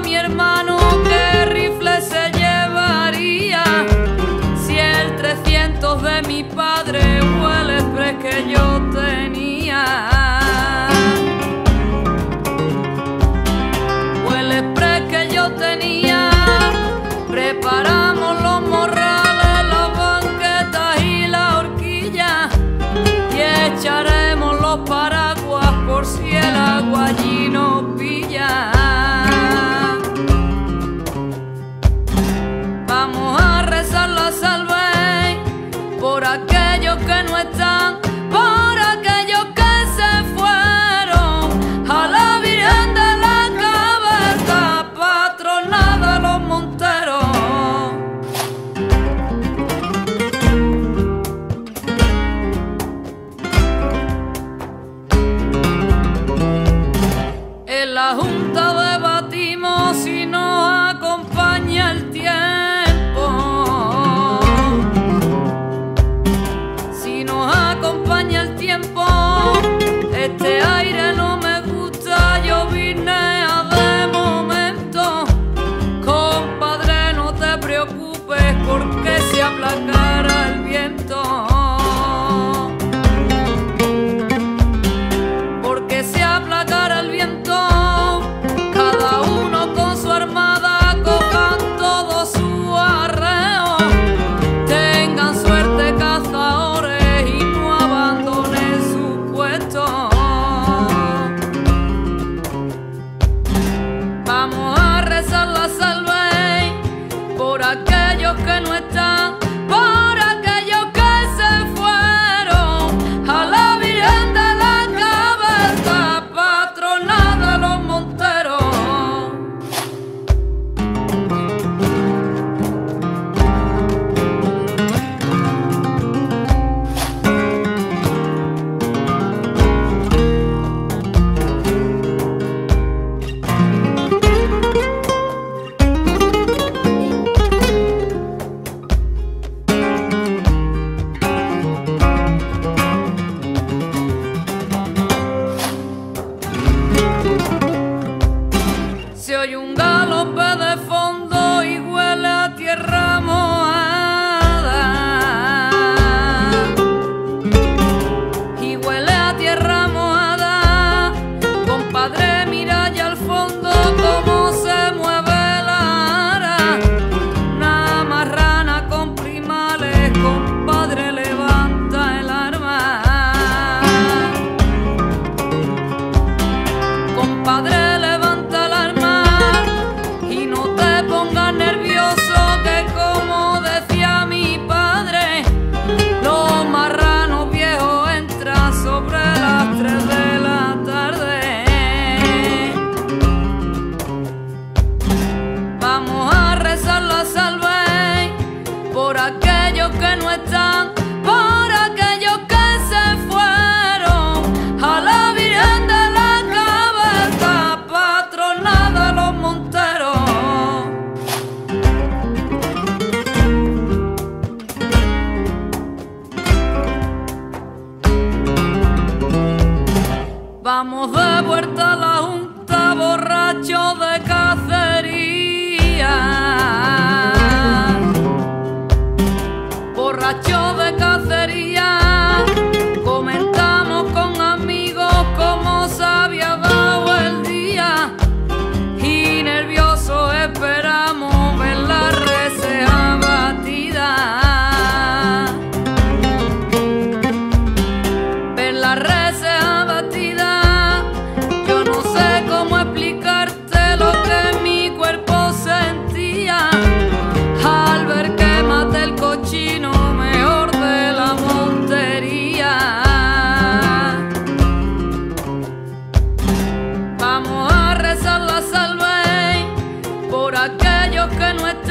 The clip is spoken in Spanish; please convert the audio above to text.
mi hermano. Se oye un galope de fondo y huele a tierra mojada. Y huele a tierra mojada. Compadre, mira ya al fondo cómo se mueve la ara. Una marrana con primales, con ponga nervioso. much overcome. aquellos que no están